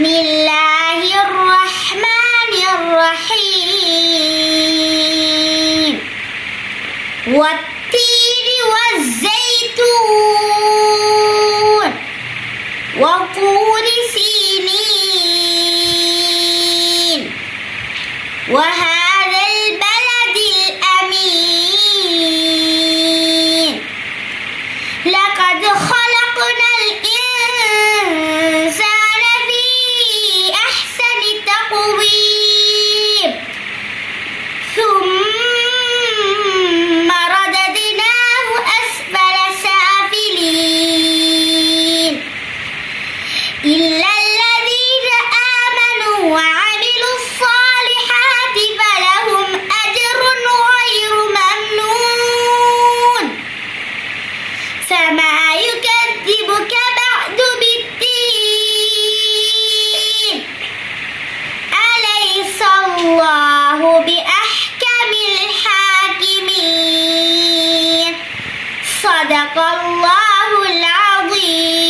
بسم الله الرحمن الرحيم. والتين والزيتون وطور سينين. وهذا صدق الله العظيم.